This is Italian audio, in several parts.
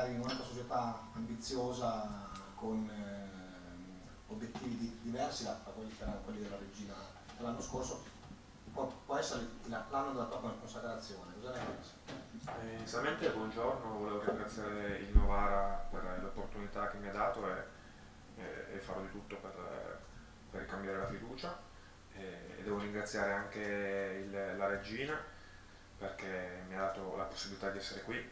magari in un'altra società ambiziosa con eh, obiettivi di, diversi da, da, quelli erano quelli della regina dell'anno scorso, può, può essere l'anno della tua consacrazione. Cosa ne pensi? Eh, inizialmente buongiorno, volevo ringraziare il Novara per l'opportunità che mi ha dato e, e, e farò di tutto per, per ricambiare la fiducia e, e devo ringraziare anche il, la regina perché mi ha dato la possibilità di essere qui,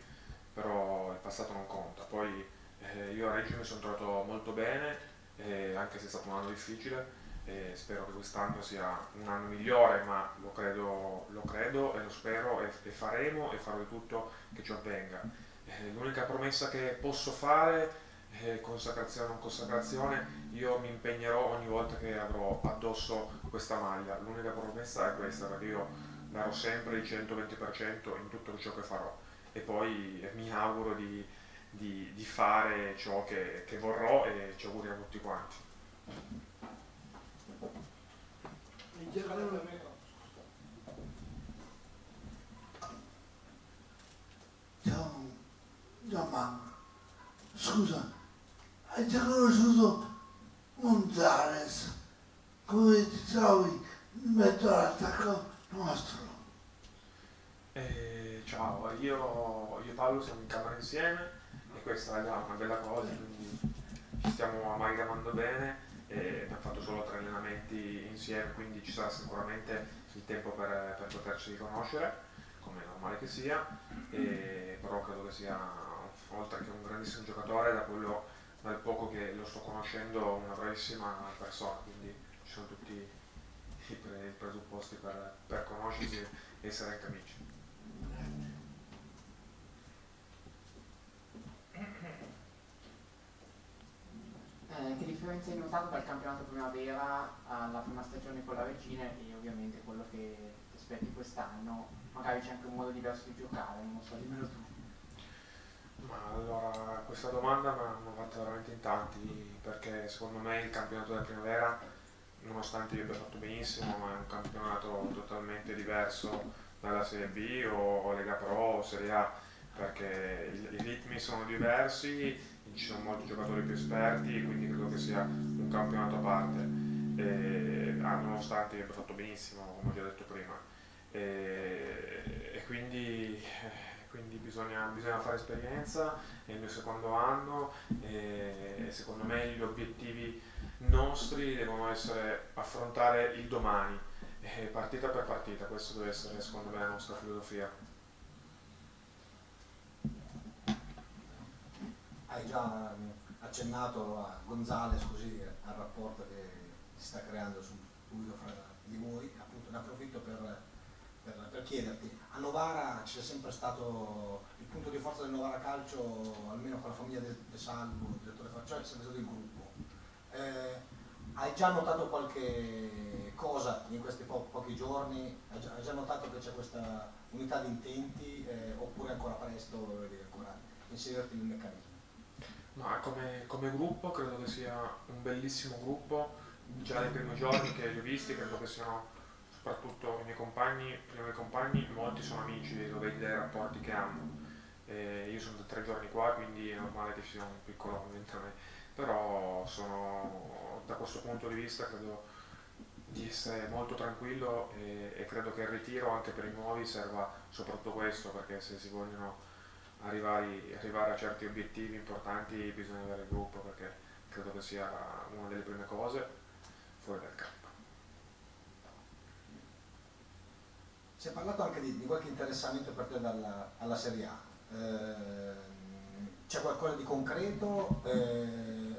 però il passato non conta. Poi eh, io a Reggio mi sono trovato molto bene, eh, anche se è stato un anno difficile, e spero che quest'anno sia un anno migliore, ma lo credo, lo credo e lo spero e, e, faremo e farò di tutto che ciò avvenga. Eh, l'unica promessa che posso fare eh, consacrazione o non consacrazione, io mi impegnerò ogni volta che avrò addosso questa maglia. L'unica promessa è questa, perché io darò sempre il 120% in tutto ciò che farò e poi mi auguro di, di, di fare ciò che, che, vorrò e ci auguriamo tutti quanti. Ciao, Gianmarco, scusa, hai già conosciuto Gonzales, come ti trovi in mezzo all'attacco nostro? Eh, ciao, io, io e Paolo siamo in camera insieme e questa è già una bella cosa, quindi ci stiamo amalgamando bene e abbiamo fatto solo tre allenamenti insieme, quindi ci sarà sicuramente il tempo per, per poterci riconoscere, come è normale che sia, e, però credo che sia, oltre che un grandissimo giocatore, da quello, dal poco che lo sto conoscendo, una bravissima persona, quindi ci sono tutti i, presupposti per, per conoscersi e essere anche amici. Eh, che differenza hai notato dal campionato primavera alla prima stagione con la Regina e ovviamente quello che ti aspetti quest'anno? Magari c'è anche un modo diverso di giocare, non so, dimmelo tu. Ma allora, questa domanda mi hanno fatto veramente in tanti, perché secondo me il campionato della primavera, nonostante io abbia fatto benissimo, è un campionato totalmente diverso dalla Serie B o, Lega Pro o Serie A, perché i ritmi sono diversi, ci sono molti giocatori più esperti, quindi credo che sia un campionato a parte, e, ah, nonostante abbia fatto benissimo, come ho già detto prima. E, e quindi, quindi bisogna, bisogna, fare esperienza, è il mio secondo anno e secondo me gli obiettivi nostri devono essere affrontare il domani, partita per partita, questo deve essere secondo me la nostra filosofia. hai già accennato a Gonzales così al rapporto che si sta creando sul pubblico fra di voi, appunto ne approfitto per, per, per chiederti, a Novara c'è sempre stato il punto di forza del Novara Calcio, almeno con la famiglia del De Salvo, il direttore Faccioli, è sempre stato il gruppo. Eh, hai già notato qualche cosa in questi po pochi giorni? Hai già, hai già, notato che c'è questa unità di intenti eh, oppure ancora presto devi ancora inserirti nel meccanismo? Ma come, come, gruppo credo che sia un bellissimo gruppo, già dai primi giorni che li ho visti, credo che siano soprattutto i miei compagni, prima dei compagni, molti sono amici, lo vedi dai rapporti che hanno. E io sono da tre giorni qua, quindi è normale che ci sia un piccolo momento a me, però sono, da questo punto di vista credo di essere molto tranquillo e, e credo che il ritiro anche per i nuovi serva soprattutto questo, perché se si vogliono arrivare, arrivare a certi obiettivi importanti bisogna avere il gruppo perché credo che sia una delle prime cose fuori dal campo. Si è parlato anche di, di qualche interessamento per te dalla, alla Serie A. Eh, c'è qualcosa di concreto eh,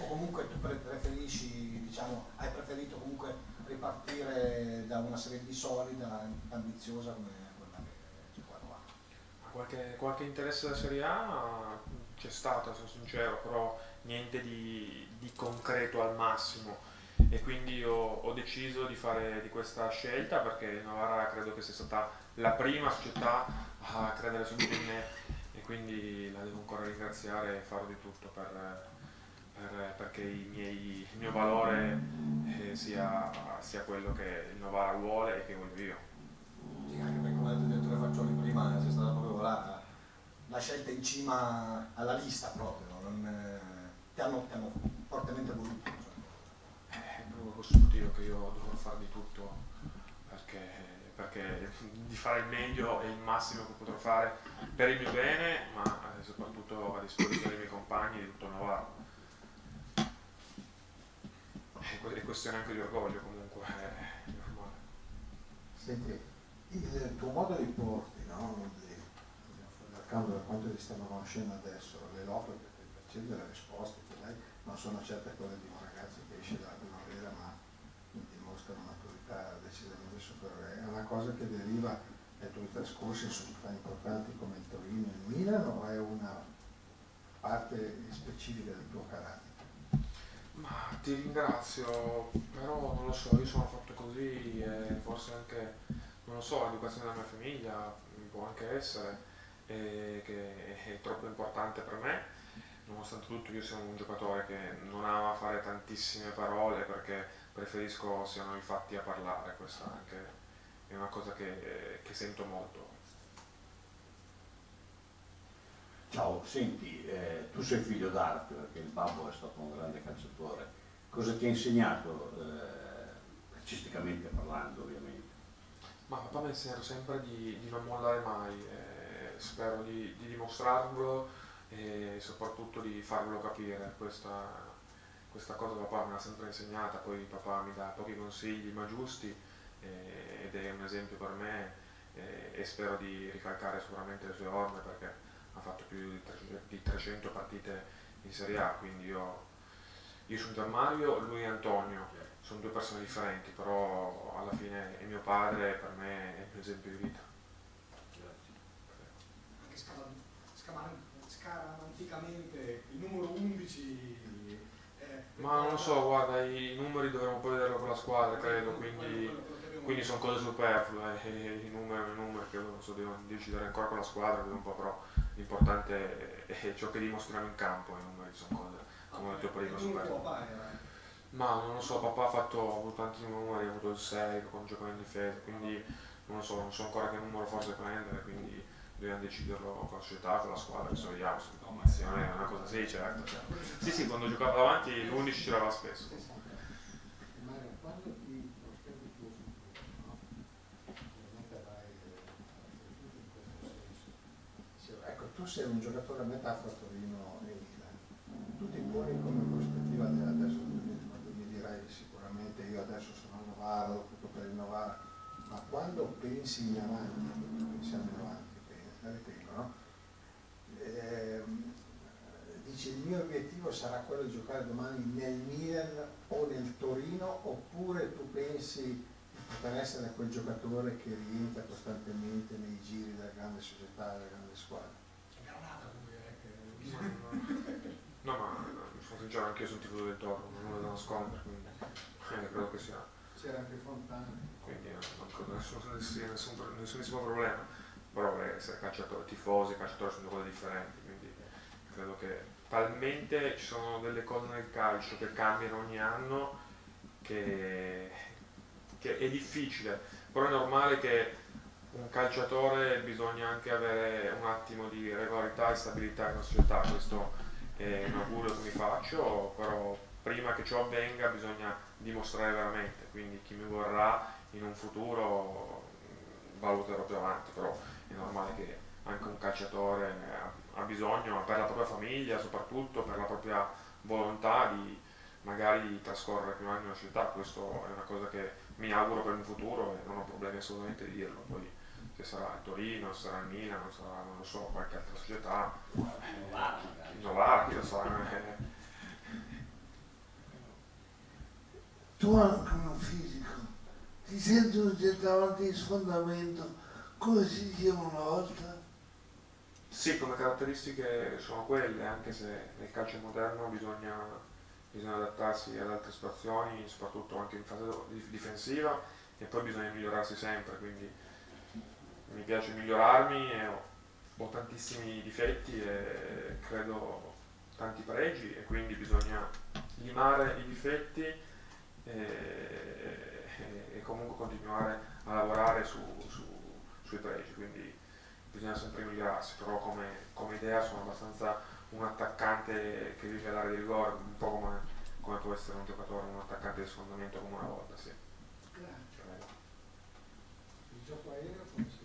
o comunque tu preferisci, diciamo, hai preferito comunque ripartire da una Serie B solida, ambiziosa come qualche, qualche interesse da Serie A c'è stato, sono sincero, però niente di, di concreto al massimo e quindi ho, ho, deciso di fare di questa scelta perché Novara credo che sia stata la prima società a credere subito in me e quindi la devo ancora ringraziare e farò di tutto per, per, perché miei, il mio valore eh, sia, sia, quello che il Novara vuole e che voglio io. Sì, anche perché come ha detto il direttore Faccioli prima, sei stata proprio là la scelta in cima alla lista proprio, non, eh, ti, hanno, ti, hanno, fortemente voluto. È proprio questo motivo che io dovrò fare di tutto perché, perché, di fare il meglio e il massimo che potrò fare per il mio bene, ma eh, soprattutto a disposizione dei miei compagni di tutto Novaro. È questione anche di orgoglio comunque, è normale. Senti, il tuo modo di porti, no? Campo da quanto ti stiamo conoscendo adesso, le lotte che ti facendo le risposte dai non sono certe quelle di un ragazzo che esce dalla primavera ma dimostra una maturità decisamente superiore. È una cosa che deriva dai tuoi trascorsi in società importanti come il Torino e il Milano o è una parte specifica del tuo carattere? Ma ti ringrazio, però non lo so, io sono fatto così e forse anche, non lo so, l'educazione della mia famiglia può anche essere eh, che è troppo importante per me, nonostante tutto io sono un giocatore che non ama fare tantissime parole perché preferisco siano i fatti a parlare, questa anche è una cosa che, che sento molto. Ciao, senti, eh, tu sei figlio d'arte perché il babbo è stato un grande calciatore. Cosa ti ha insegnato, eh, calcisticamente parlando ovviamente? Ma papà mi ha insegnato sempre di, di non mollare mai, eh, spero di, di, dimostrarlo e soprattutto di farlo capire. Questa, questa cosa papà me l'ha sempre insegnata, poi papà mi dà pochi consigli ma giusti eh, ed è un esempio per me eh, e spero di ricalcare sicuramente le sue orme perché ha fatto più di 300 partite in Serie A, quindi io, io sono Gianmario, lui è Antonio, sono due persone differenti, però alla fine è mio padre per me è mio esempio di vita. Anche scaramanticamente il numero 11 ma non lo so, guarda, i numeri dovremmo poi vederlo con la squadra, credo, quindi, quindi sono cose superflue, i numeri, i numeri che non so, devo decidere ancora con la squadra, un po', però l'importante è ciò che dimostriamo in campo, i numeri sono cose, come ho detto prima, superflue. Ma non lo so, papà ha, fatto, ha avuto tanti numeri, ha avuto il 6 quando giocava in difesa, quindi non lo so, non so ancora che numero forse prendere, quindi dobbiamo deciderlo con la società, con la squadra, che sono gli house, non è una cosa sì, certo. Cioè. Sì, sì, quando giocava davanti l'11 c'era spesso. Ecco, tu sei un giocatore a metà fra Torino e Milan. Tu ti poni come prospettiva adesso, mi dirai sicuramente io adesso sono a Novara, tutto per il Novara, ma quando pensi in avanti, pensiamo in avanti, la ritengo, no? Eh, dice il mio obiettivo sarà quello di giocare domani nel Milan o nel Torino oppure tu pensi di poter essere quel giocatore che rientra costantemente nei giri della grande società, della grande squadra? Che... No, ma sono sincero, anche io sono tifoso del Toro, non lo da nascondere, quindi eh, credo che sia. C'era anche Fontana. Quindi non credo nessun, nessun, nessun, nessunissimo problema però essere calciatori, tifosi, calciatori sono due cose differenti, quindi credo che talmente ci sono delle cose nel calcio che cambiano ogni anno che, che è difficile, però è normale che un calciatore bisogna anche avere un attimo di regolarità e stabilità una società, questo è un augurio che mi faccio, però prima che ciò avvenga bisogna dimostrare veramente, quindi chi mi vorrà in un futuro valuterò più avanti, però è normale che anche un calciatore ha bisogno per la propria famiglia, soprattutto per la propria volontà di magari trascorrere più anni in una città, questo è una cosa che mi auguro per il futuro e non ho problemi assolutamente di dirlo. Poi se sarà il Torino, se sarà il Milano, sarà non lo so, qualche altra società, Novara, chi lo sa. Eh. Tu anche uno fisico, ti senti un davanti di sfondamento come si diceva una volta? Sì, come caratteristiche sono quelle, anche se nel calcio moderno bisogna, bisogna adattarsi ad altre situazioni, soprattutto anche in fase difensiva e poi bisogna migliorarsi sempre, quindi mi piace migliorarmi e ho, ho tantissimi difetti e credo tanti pregi e quindi bisogna limare i difetti e, comunque continuare a lavorare su, su, sui pregi, quindi bisogna sempre migliorarsi, però come, come idea sono abbastanza un attaccante che vive l'area di rigore, un po' come, come, può essere un giocatore, un attaccante di sfondamento come una volta, sì. Grazie. Cioè, Il gioco aereo come si